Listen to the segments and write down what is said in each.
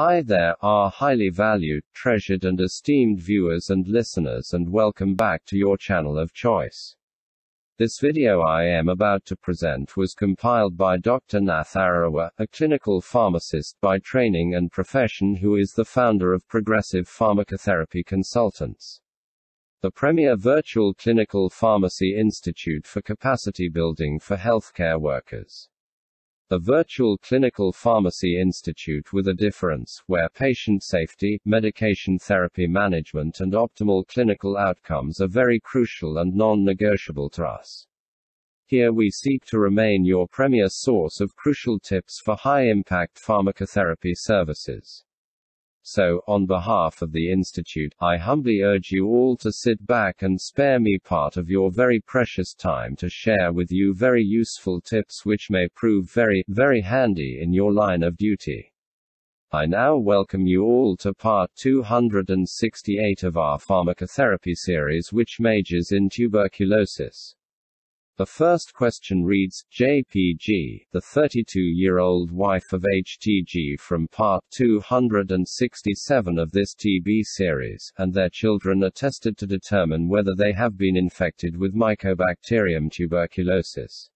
Hi there, our highly valued, treasured and esteemed viewers and listeners and welcome back to your channel of choice. This video I am about to present was compiled by Dr. Nath Arawa, a clinical pharmacist by training and profession who is the founder of Progressive Pharmacotherapy Consultants. The premier virtual clinical pharmacy institute for capacity building for healthcare workers. A virtual clinical pharmacy institute with a difference, where patient safety, medication therapy management and optimal clinical outcomes are very crucial and non-negotiable to us. Here we seek to remain your premier source of crucial tips for high-impact pharmacotherapy services. So, on behalf of the Institute, I humbly urge you all to sit back and spare me part of your very precious time to share with you very useful tips which may prove very, very handy in your line of duty. I now welcome you all to part 268 of our pharmacotherapy series which majors in tuberculosis. The first question reads, JPG, the 32-year-old wife of HTG from part 267 of this TB series, and their children are tested to determine whether they have been infected with Mycobacterium tuberculosis.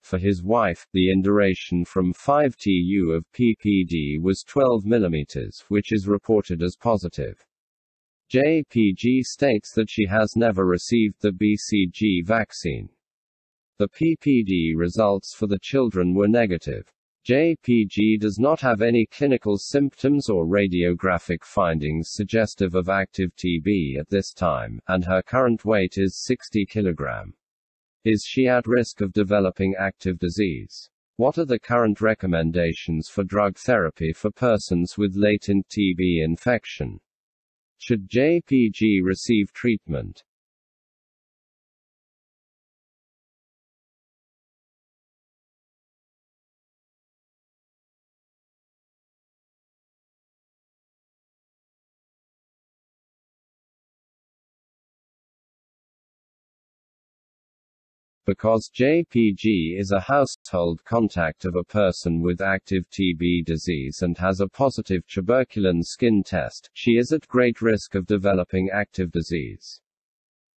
For his wife, the induration from 5 TU of PPD was 12 mm, which is reported as positive. JPG states that she has never received the BCG vaccine. The PPD results for the children were negative. JPG does not have any clinical symptoms or radiographic findings suggestive of active TB at this time, and her current weight is 60 kg. Is she at risk of developing active disease? What are the current recommendations for drug therapy for persons with latent TB infection? Should JPG receive treatment? Because JPG is a household contact of a person with active TB disease and has a positive tuberculin skin test, she is at great risk of developing active disease.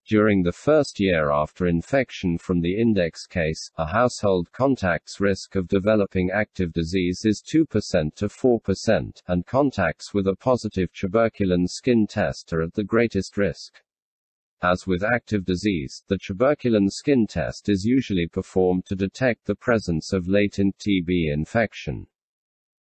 During the first year after infection from the index case, a household contact's risk of developing active disease is 2% to 4%, and contacts with a positive tuberculin skin test are at the greatest risk. As with active disease, the tuberculin skin test is usually performed to detect the presence of latent TB infection.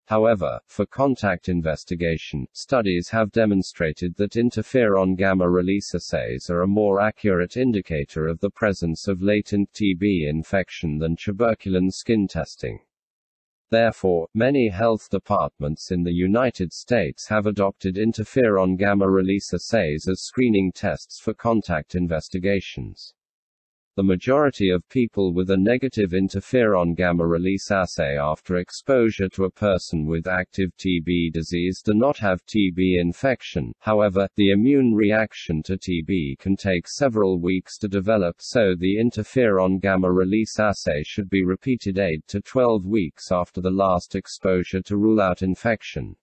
However, for contact investigation, studies have demonstrated that interferon gamma release assays are a more accurate indicator of the presence of latent TB infection than tuberculin skin testing. Therefore, many health departments in the United States have adopted interferon gamma release assays as screening tests for contact investigations. The majority of people with a negative interferon gamma release assay after exposure to a person with active TB disease do not have TB infection, however, the immune reaction to TB can take several weeks to develop so the interferon gamma release assay should be repeated 8 to 12 weeks after the last exposure to rule out infection.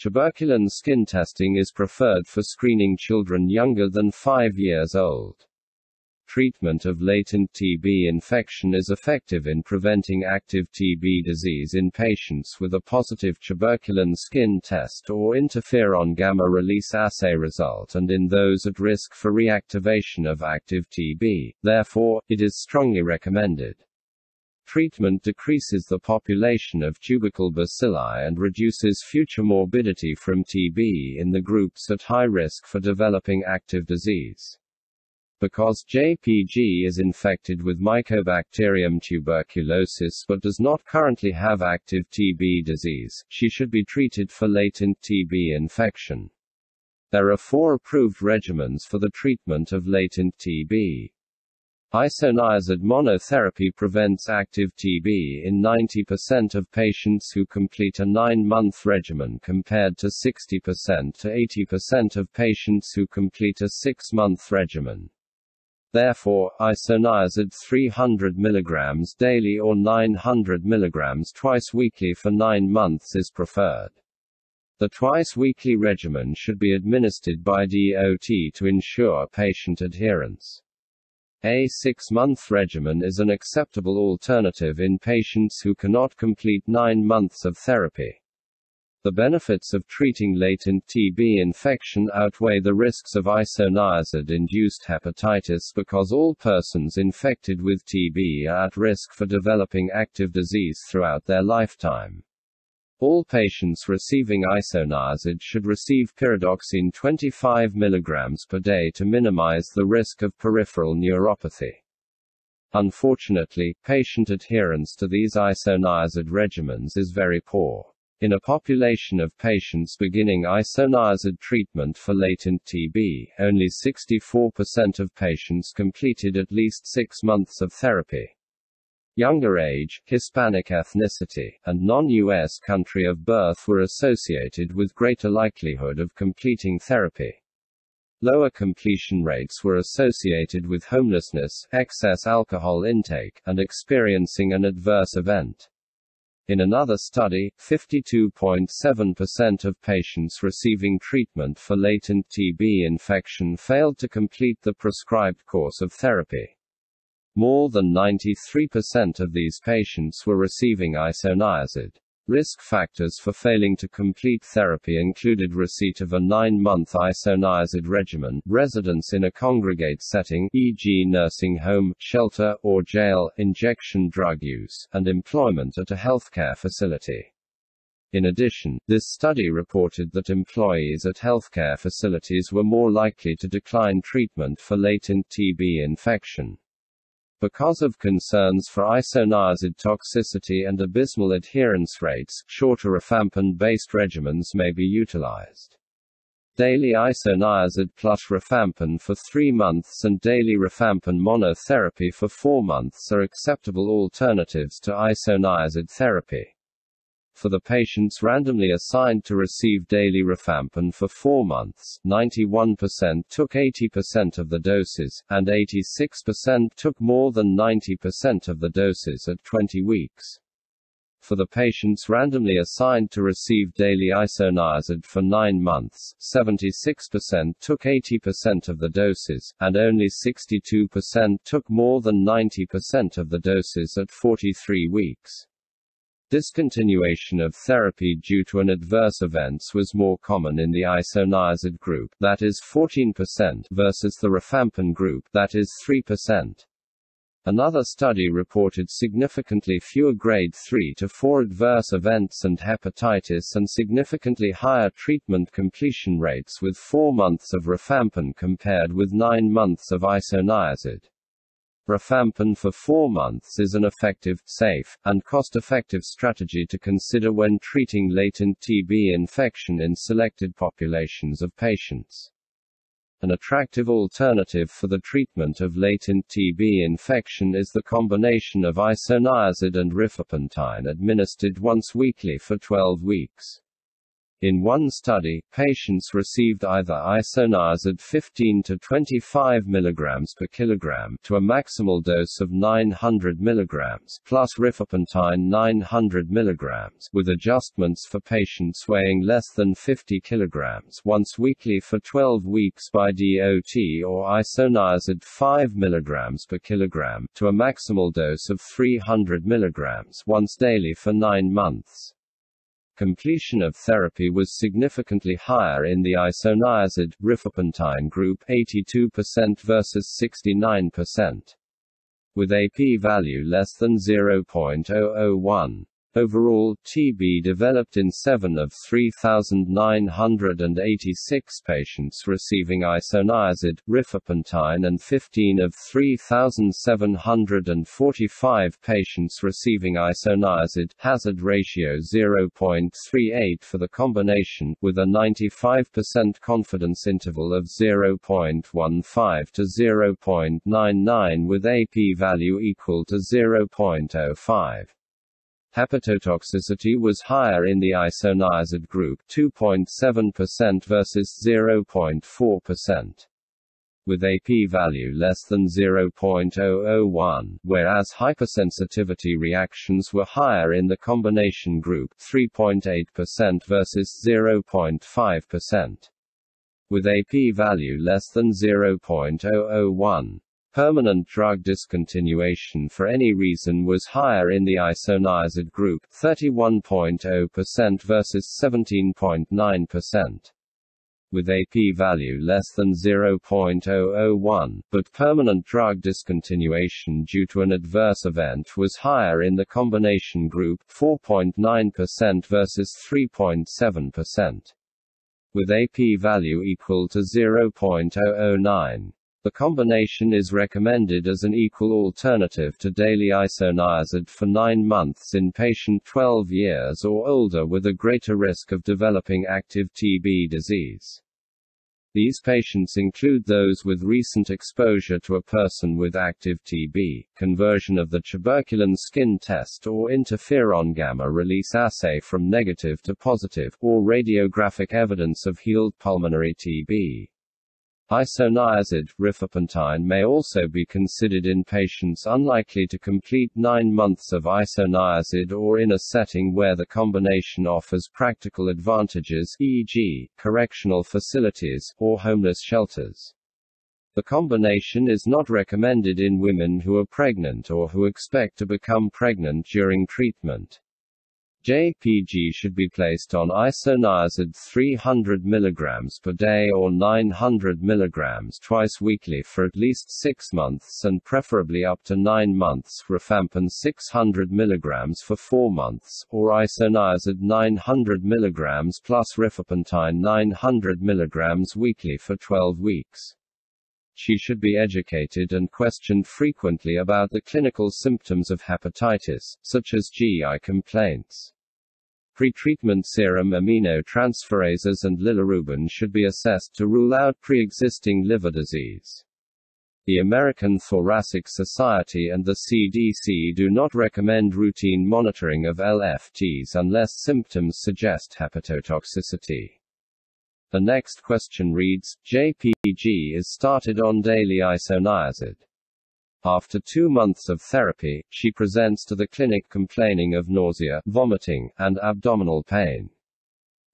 Tuberculin skin testing is preferred for screening children younger than 5 years old treatment of latent TB infection is effective in preventing active TB disease in patients with a positive tuberculin skin test or interferon gamma release assay result and in those at risk for reactivation of active TB, therefore, it is strongly recommended. Treatment decreases the population of tubercle bacilli and reduces future morbidity from TB in the groups at high risk for developing active disease. Because JPG is infected with Mycobacterium tuberculosis but does not currently have active TB disease, she should be treated for latent TB infection. There are four approved regimens for the treatment of latent TB. Isoniazid monotherapy prevents active TB in 90% of patients who complete a 9-month regimen compared to 60% to 80% of patients who complete a 6-month regimen. Therefore, isoniazid 300 mg daily or 900 mg twice weekly for 9 months is preferred. The twice-weekly regimen should be administered by DOT to ensure patient adherence. A six-month regimen is an acceptable alternative in patients who cannot complete nine months of therapy. The benefits of treating latent TB infection outweigh the risks of isoniazid-induced hepatitis because all persons infected with TB are at risk for developing active disease throughout their lifetime. All patients receiving isoniazid should receive pyridoxine 25 mg per day to minimize the risk of peripheral neuropathy. Unfortunately, patient adherence to these isoniazid regimens is very poor. In a population of patients beginning isoniazid treatment for latent TB, only 64% of patients completed at least six months of therapy. Younger age, Hispanic ethnicity, and non-US country of birth were associated with greater likelihood of completing therapy. Lower completion rates were associated with homelessness, excess alcohol intake, and experiencing an adverse event. In another study, 52.7% of patients receiving treatment for latent TB infection failed to complete the prescribed course of therapy. More than 93% of these patients were receiving isoniazid. Risk factors for failing to complete therapy included receipt of a nine-month isoniazid regimen, residence in a congregate setting e.g. nursing home, shelter, or jail, injection drug use, and employment at a healthcare facility. In addition, this study reported that employees at healthcare facilities were more likely to decline treatment for latent TB infection. Because of concerns for isoniazid toxicity and abysmal adherence rates, shorter rifampin-based regimens may be utilized. Daily isoniazid plus rifampin for three months and daily rifampin monotherapy for four months are acceptable alternatives to isoniazid therapy. For the patients randomly assigned to receive daily rifampin for four months, 91% took 80% of the doses, and 86% took more than 90% of the doses at 20 weeks. For the patients randomly assigned to receive daily isoniazid for 9 months, 76% took 80% of the doses, and only 62% took more than 90% of the doses at 43 weeks. Discontinuation of therapy due to an adverse events was more common in the isoniazid group, that is 14%, versus the rifampin group, that is 3%. Another study reported significantly fewer grade 3 to 4 adverse events and hepatitis and significantly higher treatment completion rates with 4 months of rifampin compared with 9 months of isoniazid. Rifampin for four months is an effective, safe, and cost-effective strategy to consider when treating latent TB infection in selected populations of patients. An attractive alternative for the treatment of latent TB infection is the combination of isoniazid and rifampicin administered once weekly for 12 weeks. In one study, patients received either isoniazid 15 to 25 mg per kilogram to a maximal dose of 900 mg plus rifapentine 900 mg with adjustments for patients weighing less than 50 kg once weekly for 12 weeks by DOT or isoniazid 5 mg per kilogram to a maximal dose of 300 mg once daily for 9 months. Completion of therapy was significantly higher in the isoniazid, rifampicin group 82% versus 69%. With a p-value less than 0.001. Overall, TB developed in 7 of 3,986 patients receiving isoniazid, rifampicin and 15 of 3,745 patients receiving isoniazid, hazard ratio 0.38 for the combination, with a 95% confidence interval of 0.15 to 0.99 with a p-value equal to 0.05. Hepatotoxicity was higher in the isoniazid group 2.7% versus 0.4%. with a p-value less than 0.001, whereas hypersensitivity reactions were higher in the combination group 3.8% versus 0.5%. With a p-value less than 0.001, permanent drug discontinuation for any reason was higher in the isoniazid group 31.0% versus 17.9% with a p-value less than 0.001, but permanent drug discontinuation due to an adverse event was higher in the combination group 4.9% versus 3.7%. With a p-value equal to 0.009. The combination is recommended as an equal alternative to daily isoniazid for 9 months in patient 12 years or older with a greater risk of developing active TB disease. These patients include those with recent exposure to a person with active TB, conversion of the tuberculin skin test or interferon gamma release assay from negative to positive, or radiographic evidence of healed pulmonary TB. Isoniazid, rifapentine may also be considered in patients unlikely to complete nine months of isoniazid or in a setting where the combination offers practical advantages e.g., correctional facilities, or homeless shelters. The combination is not recommended in women who are pregnant or who expect to become pregnant during treatment. JPG should be placed on isoniazid 300 mg per day or 900 mg twice weekly for at least 6 months and preferably up to 9 months, rifampin 600 mg for 4 months, or isoniazid 900 mg plus rifapentine 900 mg weekly for 12 weeks. She should be educated and questioned frequently about the clinical symptoms of hepatitis, such as GI complaints. Pretreatment serum aminotransferases and bilirubin should be assessed to rule out pre-existing liver disease. The American Thoracic Society and the CDC do not recommend routine monitoring of LFTs unless symptoms suggest hepatotoxicity. The next question reads, JPG is started on daily isoniazid. After two months of therapy, she presents to the clinic complaining of nausea, vomiting, and abdominal pain.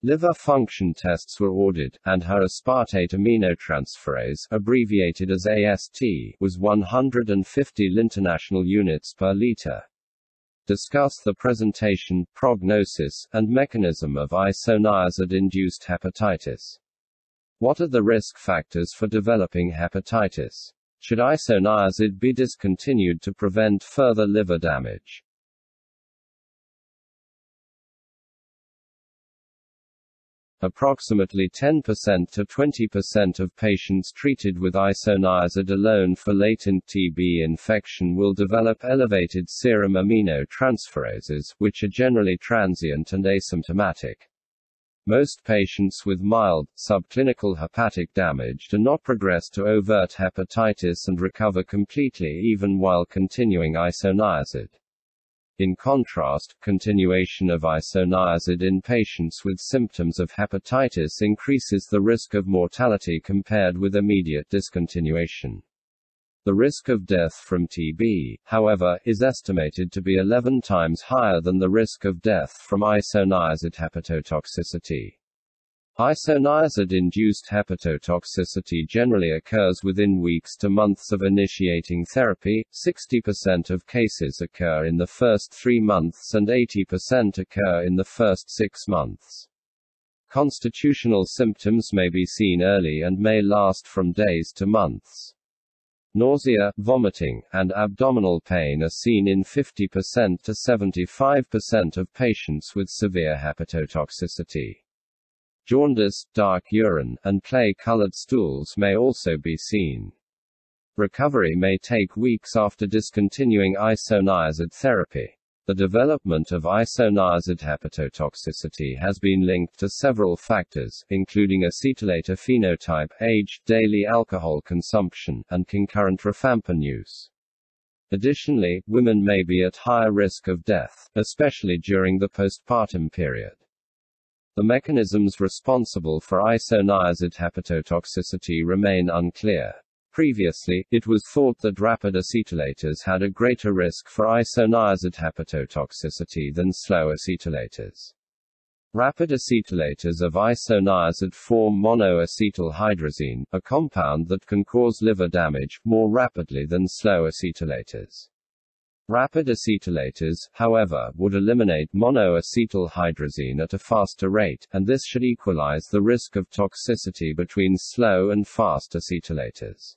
Liver function tests were ordered, and her aspartate aminotransferase, abbreviated as AST, was 150 international units per liter. Discuss the presentation, prognosis, and mechanism of isoniazid-induced hepatitis. What are the risk factors for developing hepatitis? Should isoniazid be discontinued to prevent further liver damage? Approximately 10% to 20% of patients treated with isoniazid alone for latent TB infection will develop elevated serum aminotransferases, which are generally transient and asymptomatic. Most patients with mild, subclinical hepatic damage do not progress to overt hepatitis and recover completely even while continuing isoniazid. In contrast, continuation of isoniazid in patients with symptoms of hepatitis increases the risk of mortality compared with immediate discontinuation. The risk of death from TB, however, is estimated to be 11 times higher than the risk of death from isoniazid hepatotoxicity. Isoniazid-induced hepatotoxicity generally occurs within weeks to months of initiating therapy, 60% of cases occur in the first three months and 80% occur in the first six months. Constitutional symptoms may be seen early and may last from days to months. Nausea, vomiting, and abdominal pain are seen in 50% to 75% of patients with severe hepatotoxicity. Jaundice, dark urine, and clay-colored stools may also be seen. Recovery may take weeks after discontinuing isoniazid therapy. The development of isoniazid hepatotoxicity has been linked to several factors, including acetylator phenotype, age, daily alcohol consumption, and concurrent rifampin use. Additionally, women may be at higher risk of death, especially during the postpartum period. The mechanisms responsible for isoniazid hepatotoxicity remain unclear. Previously, it was thought that rapid acetylators had a greater risk for isoniazid hepatotoxicity than slow acetylators. Rapid acetylators of isoniazid form monoacetylhydrazine, a compound that can cause liver damage, more rapidly than slow acetylators. Rapid acetylators, however, would eliminate monoacetylhydrazine at a faster rate, and this should equalize the risk of toxicity between slow and fast acetylators.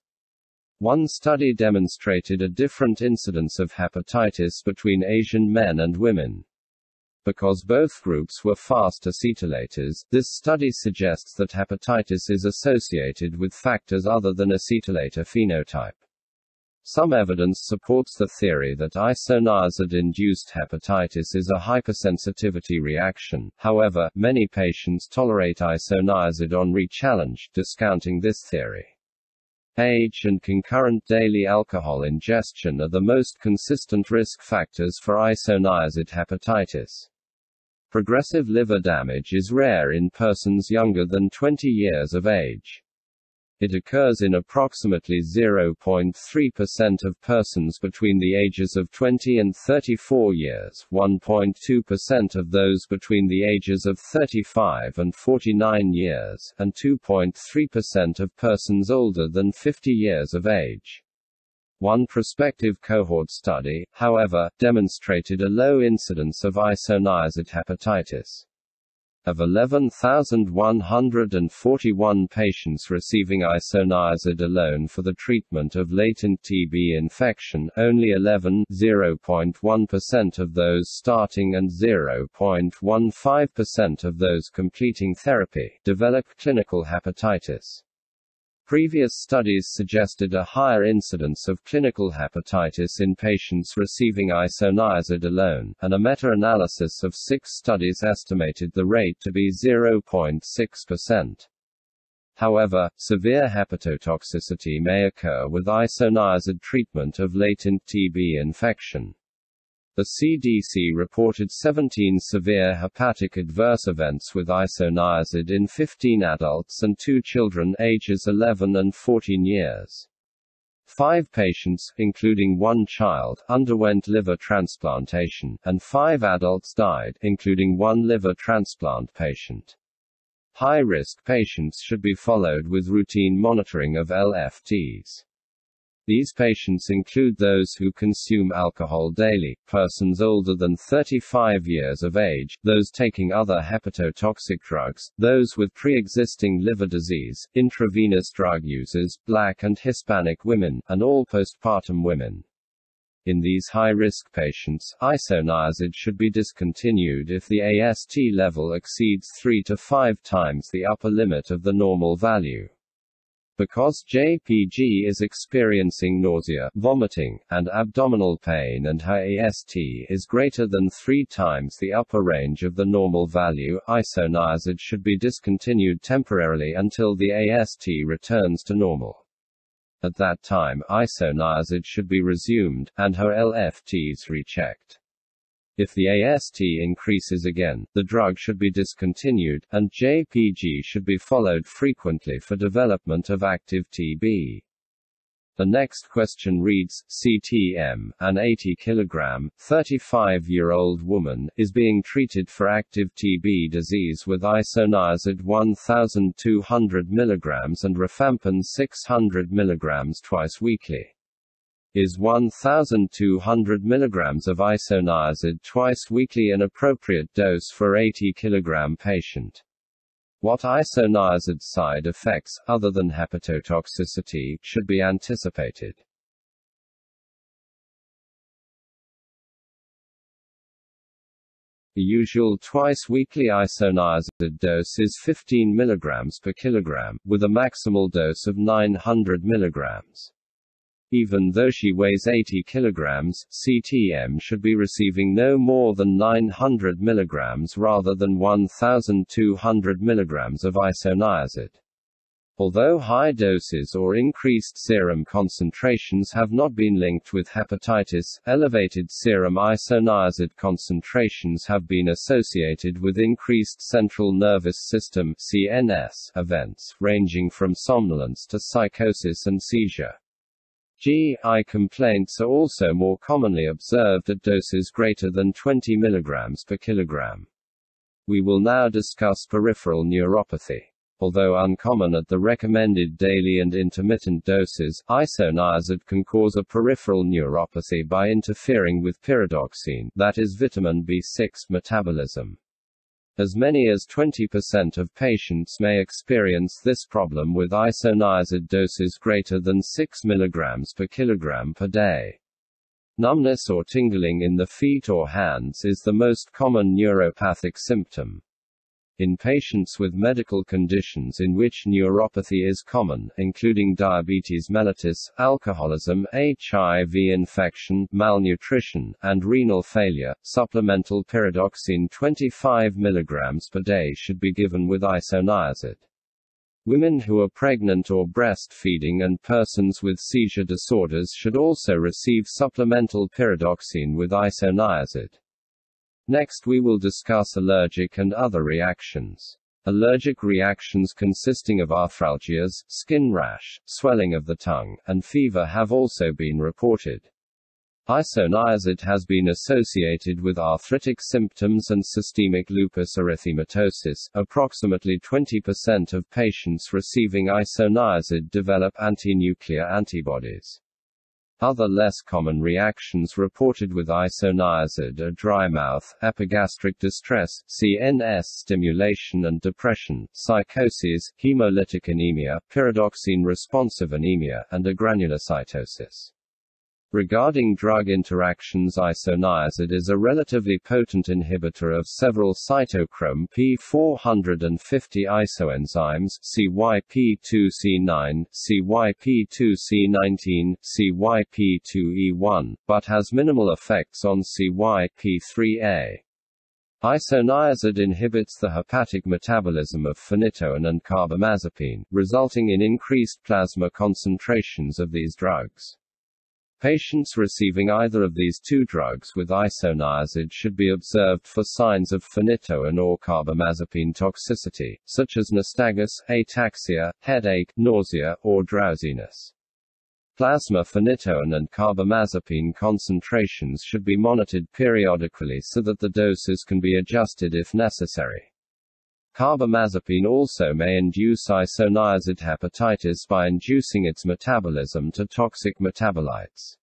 One study demonstrated a different incidence of hepatitis between Asian men and women. Because both groups were fast acetylators, this study suggests that hepatitis is associated with factors other than acetylator phenotype. Some evidence supports the theory that isoniazid-induced hepatitis is a hypersensitivity reaction, however, many patients tolerate isoniazid on re-challenge, discounting this theory. Age and concurrent daily alcohol ingestion are the most consistent risk factors for isoniazid hepatitis. Progressive liver damage is rare in persons younger than 20 years of age. It occurs in approximately 0.3% of persons between the ages of 20 and 34 years, 1.2% of those between the ages of 35 and 49 years, and 2.3% of persons older than 50 years of age. One prospective cohort study, however, demonstrated a low incidence of isoniazid hepatitis. Of 11,141 patients receiving isoniazid alone for the treatment of latent TB infection, only 11 0.1% of those starting and 0.15% of those completing therapy developed clinical hepatitis. Previous studies suggested a higher incidence of clinical hepatitis in patients receiving isoniazid alone, and a meta-analysis of six studies estimated the rate to be 0.6%. However, severe hepatotoxicity may occur with isoniazid treatment of latent TB infection. The CDC reported 17 severe hepatic adverse events with isoniazid in 15 adults and 2 children ages 11 and 14 years. Five patients, including one child, underwent liver transplantation, and five adults died, including one liver transplant patient. High-risk patients should be followed with routine monitoring of LFTs. These patients include those who consume alcohol daily, persons older than 35 years of age, those taking other hepatotoxic drugs, those with pre-existing liver disease, intravenous drug users, black and Hispanic women, and all postpartum women. In these high-risk patients, isoniazid should be discontinued if the AST level exceeds 3 to 5 times the upper limit of the normal value. Because JPG is experiencing nausea, vomiting, and abdominal pain and her AST is greater than three times the upper range of the normal value, isoniazid should be discontinued temporarily until the AST returns to normal. At that time, isoniazid should be resumed, and her LFTs rechecked. If the AST increases again, the drug should be discontinued, and JPG should be followed frequently for development of active TB. The next question reads, CTM, an 80 kg, 35 year old woman, is being treated for active TB disease with isoniazid 1200 mg and rifampin 600 mg twice weekly is 1,200 mg of isoniazid twice weekly an appropriate dose for 80 kg patient. What isoniazid side effects, other than hepatotoxicity, should be anticipated? The usual twice-weekly isoniazid dose is 15 mg per kilogram, with a maximal dose of 900 mg. Even though she weighs 80 kilograms, CTM should be receiving no more than 900 milligrams rather than 1,200 milligrams of isoniazid. Although high doses or increased serum concentrations have not been linked with hepatitis, elevated serum isoniazid concentrations have been associated with increased central nervous system CNS events, ranging from somnolence to psychosis and seizure. GI complaints are also more commonly observed at doses greater than 20 mg per kilogram. We will now discuss peripheral neuropathy. Although uncommon at the recommended daily and intermittent doses, isoniazid can cause a peripheral neuropathy by interfering with pyridoxine, that is vitamin B6 metabolism. As many as 20% of patients may experience this problem with isoniazid doses greater than 6 mg per kilogram per day. Numbness or tingling in the feet or hands is the most common neuropathic symptom. In patients with medical conditions in which neuropathy is common, including diabetes mellitus, alcoholism, HIV infection, malnutrition, and renal failure, supplemental pyridoxine 25 mg per day should be given with isoniazid. Women who are pregnant or breastfeeding and persons with seizure disorders should also receive supplemental pyridoxine with isoniazid. Next we will discuss allergic and other reactions. Allergic reactions consisting of arthralgias, skin rash, swelling of the tongue, and fever have also been reported. Isoniazid has been associated with arthritic symptoms and systemic lupus erythematosus. Approximately 20% of patients receiving isoniazid develop anti-nuclear antibodies. Other less common reactions reported with isoniazid are dry mouth, epigastric distress, CNS stimulation and depression, psychoses, hemolytic anemia, pyridoxine-responsive anemia, and agranulocytosis. Regarding drug interactions isoniazid is a relatively potent inhibitor of several cytochrome P450 isoenzymes CYP2C9, CYP2C19, CYP2E1, but has minimal effects on CYP3A. Isoniazid inhibits the hepatic metabolism of phenytoin and carbamazepine, resulting in increased plasma concentrations of these drugs. Patients receiving either of these two drugs with isoniazid should be observed for signs of phenytoin or carbamazepine toxicity, such as nystagmus, ataxia, headache, nausea, or drowsiness. Plasma phenytoin and carbamazepine concentrations should be monitored periodically so that the doses can be adjusted if necessary. Carbamazepine also may induce isoniazid hepatitis by inducing its metabolism to toxic metabolites.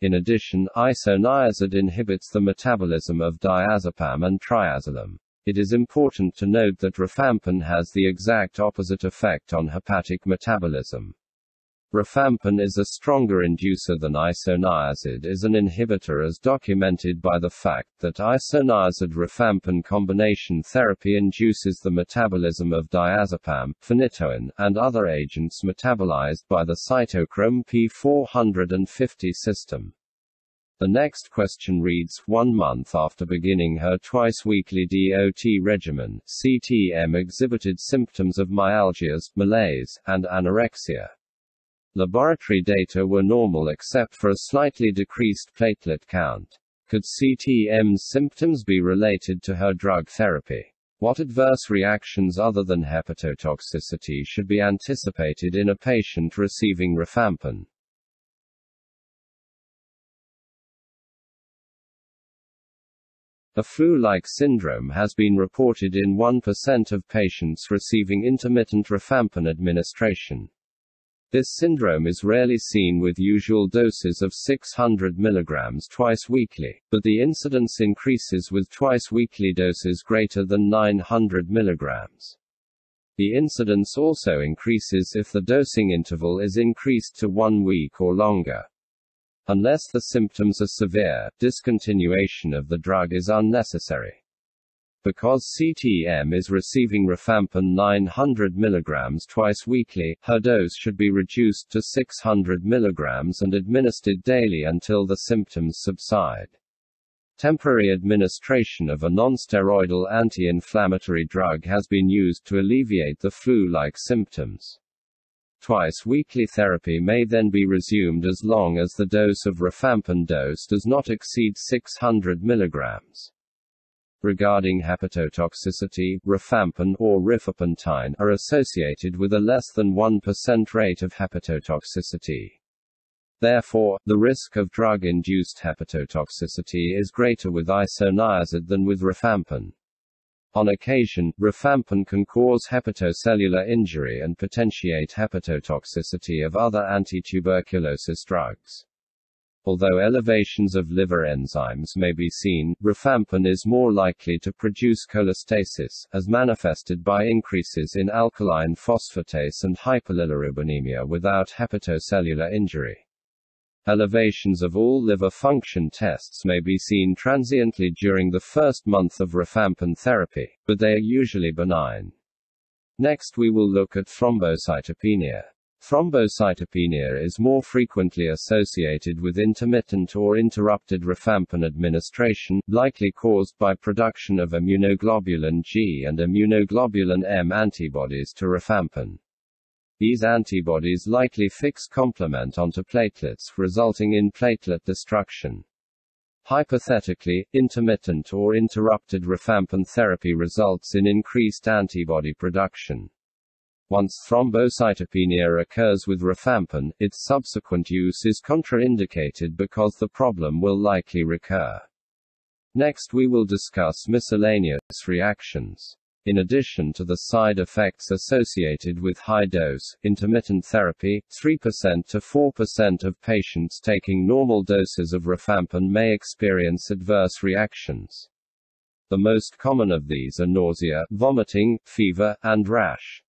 In addition, isoniazid inhibits the metabolism of diazepam and triazolam. It is important to note that rifampin has the exact opposite effect on hepatic metabolism. Rifampin is a stronger inducer than isoniazid is an inhibitor as documented by the fact that isoniazid-rifampin combination therapy induces the metabolism of diazepam, phenytoin, and other agents metabolized by the cytochrome P450 system. The next question reads One month after beginning her twice weekly DOT regimen, CTM exhibited symptoms of myalgias, malaise, and anorexia. Laboratory data were normal except for a slightly decreased platelet count. Could CTM's symptoms be related to her drug therapy? What adverse reactions other than hepatotoxicity should be anticipated in a patient receiving rifampin? A flu-like syndrome has been reported in 1% of patients receiving intermittent rifampin administration. This syndrome is rarely seen with usual doses of 600 mg twice weekly, but the incidence increases with twice weekly doses greater than 900 mg. The incidence also increases if the dosing interval is increased to one week or longer. Unless the symptoms are severe, discontinuation of the drug is unnecessary. Because CTM is receiving rifampin 900 mg twice weekly, her dose should be reduced to 600 mg and administered daily until the symptoms subside. Temporary administration of a nonsteroidal anti-inflammatory drug has been used to alleviate the flu-like symptoms. Twice weekly therapy may then be resumed as long as the dose of rifampin dose does not exceed 600 mg. Regarding hepatotoxicity, rifampin or rifapentine are associated with a less than 1% rate of hepatotoxicity. Therefore, the risk of drug-induced hepatotoxicity is greater with isoniazid than with rifampin. On occasion, rifampin can cause hepatocellular injury and potentiate hepatotoxicity of other antituberculosis drugs. Although elevations of liver enzymes may be seen, rifampin is more likely to produce cholestasis, as manifested by increases in alkaline phosphatase and hyperbilirubinemia without hepatocellular injury. Elevations of all liver function tests may be seen transiently during the first month of rifampin therapy, but they are usually benign. Next we will look at thrombocytopenia. Thrombocytopenia is more frequently associated with intermittent or interrupted rifampin administration, likely caused by production of immunoglobulin G and immunoglobulin M antibodies to rifampin. These antibodies likely fix complement onto platelets, resulting in platelet destruction. Hypothetically, intermittent or interrupted rifampin therapy results in increased antibody production. Once thrombocytopenia occurs with rifampin, its subsequent use is contraindicated because the problem will likely recur. Next we will discuss miscellaneous reactions. In addition to the side effects associated with high-dose, intermittent therapy, 3% to 4% of patients taking normal doses of rifampin may experience adverse reactions. The most common of these are nausea, vomiting, fever, and rash.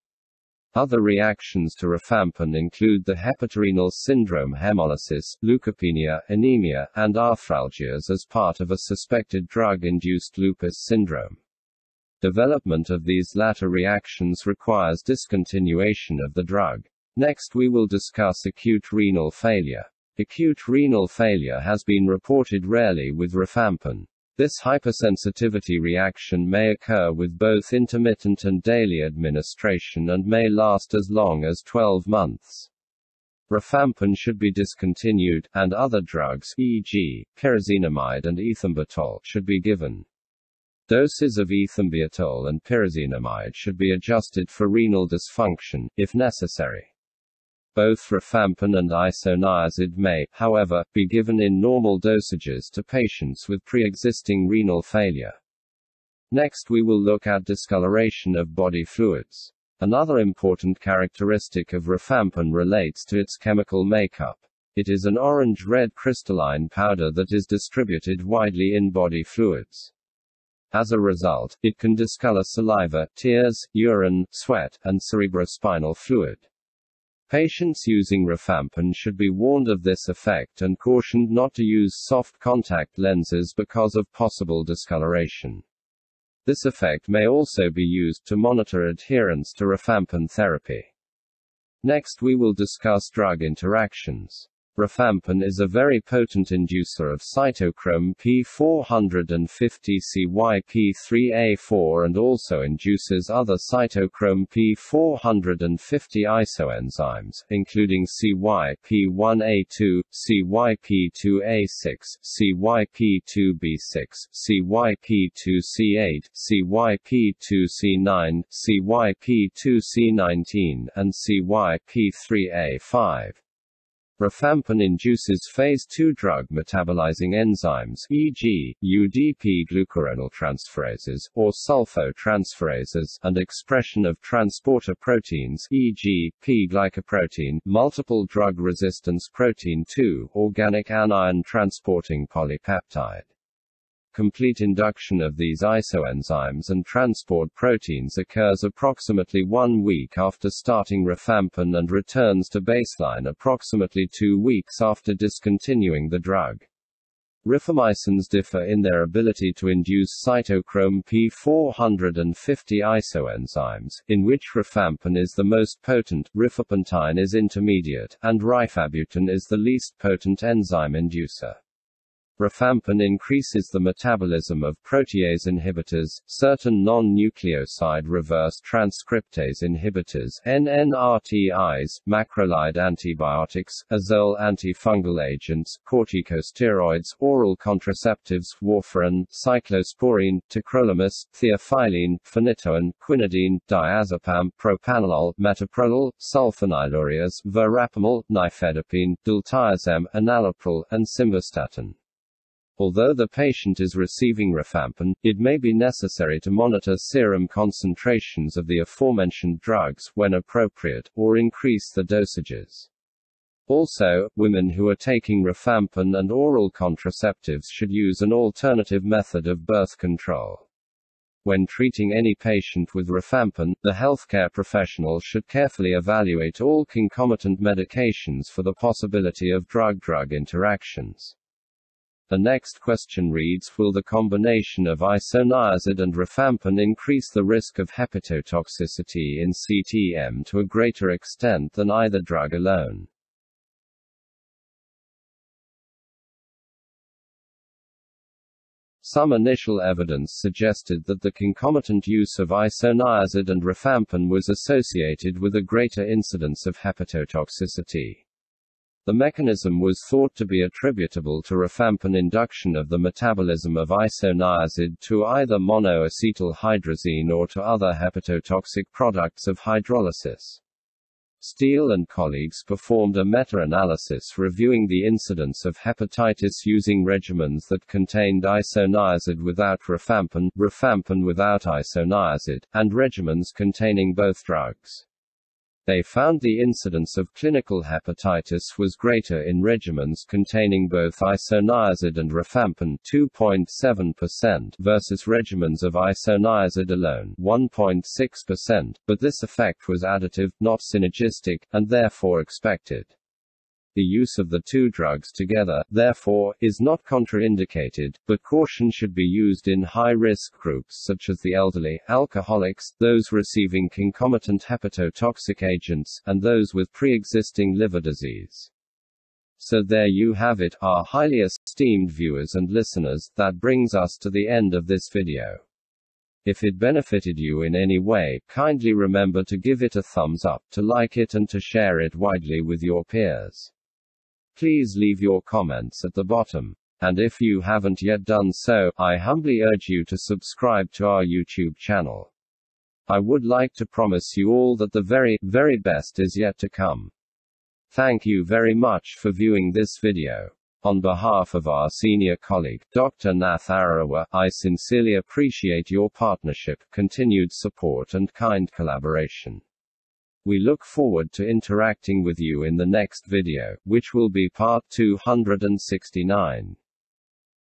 Other reactions to rifampin include the hepatorenal syndrome hemolysis, leukopenia, anemia, and arthralgias as part of a suspected drug-induced lupus syndrome. Development of these latter reactions requires discontinuation of the drug. Next we will discuss acute renal failure. Acute renal failure has been reported rarely with rifampin. This hypersensitivity reaction may occur with both intermittent and daily administration and may last as long as 12 months. Rifampin should be discontinued, and other drugs, e.g., pyrazinamide and ethambutol, should be given. Doses of ethambutol and pyrazinamide should be adjusted for renal dysfunction, if necessary. Both rifampin and isoniazid may, however, be given in normal dosages to patients with pre-existing renal failure. Next we will look at discoloration of body fluids. Another important characteristic of rifampin relates to its chemical makeup. It is an orange-red crystalline powder that is distributed widely in body fluids. As a result, it can discolor saliva, tears, urine, sweat, and cerebrospinal fluid. Patients using rifampin should be warned of this effect and cautioned not to use soft contact lenses because of possible discoloration. This effect may also be used to monitor adherence to rifampin therapy. Next we will discuss drug interactions. Rifampin is a very potent inducer of cytochrome P450 CYP3A4 and also induces other cytochrome P450 isoenzymes, including CYP1A2, CYP2A6, CYP2B6, CYP2C8, CYP2C9, CYP2C19, and CYP3A5. Rifampin induces phase II drug metabolizing enzymes e.g., UDP glucuronyltransferases, or sulfotransferases, and expression of transporter proteins e.g., P-glycoprotein, multiple drug resistance protein 2, organic anion transporting polypeptide. Complete induction of these isoenzymes and transport proteins occurs approximately one week after starting rifampin and returns to baseline approximately two weeks after discontinuing the drug. Rifamycins differ in their ability to induce cytochrome P450 isoenzymes, in which rifampin is the most potent, rifapentine is intermediate, and rifabutin is the least potent enzyme inducer. Rifampin increases the metabolism of protease inhibitors, certain non-nucleoside reverse transcriptase inhibitors NNRTIs, macrolide antibiotics, azole antifungal agents, corticosteroids, oral contraceptives, warfarin, cyclosporine, tacrolimus, theophylline, phenytoin, quinidine, diazepam, propanolol, metoprolol, sulfonylureas, verapamil, nifedipine, diltiazem, enalapril, and simvastatin. Although the patient is receiving rifampin, it may be necessary to monitor serum concentrations of the aforementioned drugs when appropriate, or increase the dosages. Also, women who are taking rifampin and oral contraceptives should use an alternative method of birth control. When treating any patient with rifampin, the healthcare professional should carefully evaluate all concomitant medications for the possibility of drug-drug interactions. The next question reads Will the combination of isoniazid and rifampin increase the risk of hepatotoxicity in CTM to a greater extent than either drug alone? Some initial evidence suggested that the concomitant use of isoniazid and rifampin was associated with a greater incidence of hepatotoxicity. The mechanism was thought to be attributable to rifampin induction of the metabolism of isoniazid to either monoacetylhydrazine or to other hepatotoxic products of hydrolysis. Steele and colleagues performed a meta-analysis reviewing the incidence of hepatitis using regimens that contained isoniazid without rifampin, rifampin without isoniazid, and regimens containing both drugs. They found the incidence of clinical hepatitis was greater in regimens containing both isoniazid and rifampin 2.7% versus regimens of isoniazid alone 1.6%, but this effect was additive, not synergistic, and therefore expected. The use of the two drugs together, therefore, is not contraindicated, but caution should be used in high-risk groups such as the elderly, alcoholics, those receiving concomitant hepatotoxic agents, and those with pre-existing liver disease. So there you have it, our highly esteemed viewers and listeners, that brings us to the end of this video. If it benefited you in any way, kindly remember to give it a thumbs up, to like it and to share it widely with your peers. Please leave your comments at the bottom. And if you haven't yet done so, I humbly urge you to subscribe to our YouTube channel. I would like to promise you all that the very, very best is yet to come. Thank you very much for viewing this video. On behalf of our senior colleague, Dr. Nath Arawa, I sincerely appreciate your partnership, continued support and kind collaboration. We look forward to interacting with you in the next video, which will be part 269.